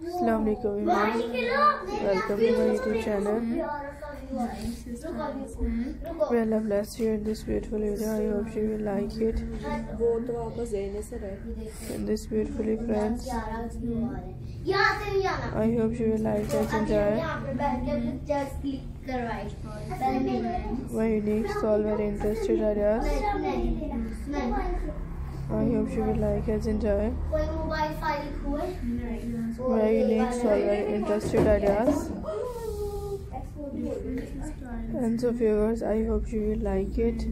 Assalamualaikum everyone. Welcome to my YouTube channel. I've blessed you in this beautiful video. I hope you will like it. In this beautifully friends. I hope you will like and enjoy. My unique solver interested areas. I hope you will like it and enjoy. Unique very interested ideas. And so viewers, I hope you will like it.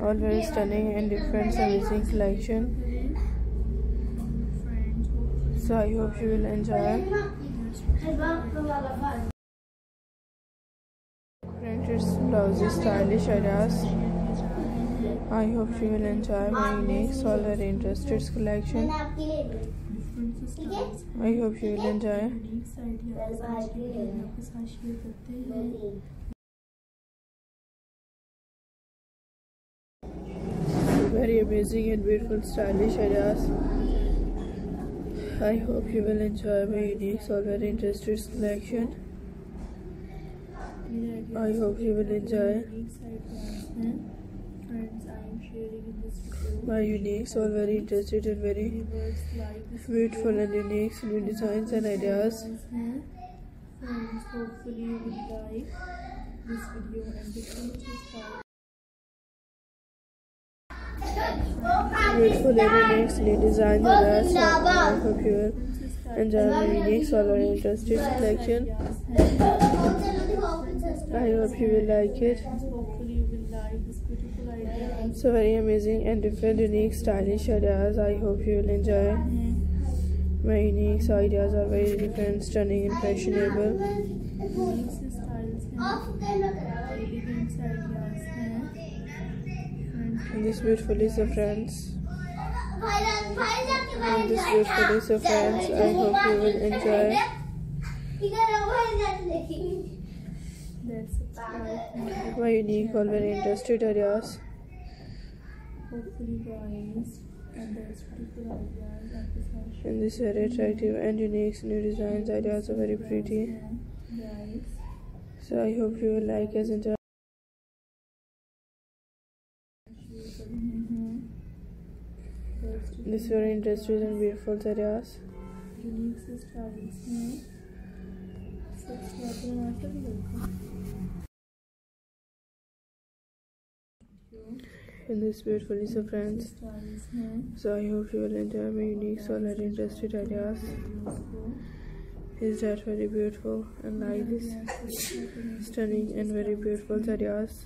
All very stunning and different amazing collection. So I hope you will enjoy. Printed stylish ideas. I hope you will enjoy my unique solar interested collection. I hope you will enjoy. Very amazing and beautiful stylish ideas. I hope you will enjoy my unique solar interested collection. I hope you will enjoy my unique so very interested and very beautiful and unique new designs and ideas. friends hopefully you will like this video and the Beautiful and unique new designs and ideas. So I hope you will enjoy my unique so very interested collection. I hope you will like it. Like this very amazing and different, unique, stylish ideas. I hope you will enjoy. My unique ideas are very different, stunning, and fashionable. And this beautiful is the friends. And this beautiful is the friends. I hope you will enjoy. That's subscribe My unique, all very interested hopefully and has very attractive and unique new designs. Ideas are very pretty. So I hope you will like enjoy. that's This very interesting and beautiful ideas in this beautiful so friends so i hope you will enjoy my unique solar interested ideas is that very beautiful and like this stunning and very beautiful ideas